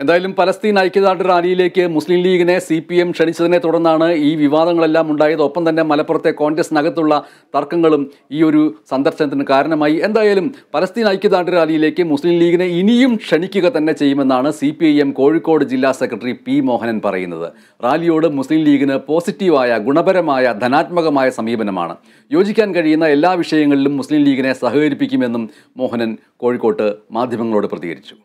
എന്തായാലും പലസ്തീൻ ഐക്യദാർഢ്യ റാലിയിലേക്ക് മുസ്ലിം ലീഗിനെ C P M ക്ഷണിച്ചതിനെ തുടർന്നാണ് ഈ വിവാദങ്ങളെല്ലാം ഉണ്ടായത്. ഒപ്പം തന്നെ മലപ്പുറത്തെ കോൺഗ്രസിനകത്തുള്ള തർക്കങ്ങളും ഈ ഒരു സന്ദർശനത്തിന് കാരണമായി. എന്തായാലും പലസ്തീൻ ഐക്യദാർഢ്യ റാലിയിലേക്ക് മുസ്ലിം ലീഗിനെ ഇനിയും ക്ഷണിക്കുക തന്നെ ചെയ്യുമെന്നാണ് C P I M Kozhikode ജില്ലാ സെക്രട്ടറി പി മോഹനൻ പറയുന്നത്. റാലിയോട് മുസ്ലിം ലീഗിന് പോസിറ്റീവായ ഗുണപരമായ ധനാത്മകമായ സമീപനമാണ്. യോജിക്കാൻ കഴിയുന്ന എല്ലാ വിഷയങ്ങളിലും മുസ്ലിം ലീഗിനെ സഹകരിപ്പിക്കുമെന്നും മോഹനൻ കോഴിക്കോട്ട് മാധ്യമങ്ങളോട് പ്രതികരിച്ചു.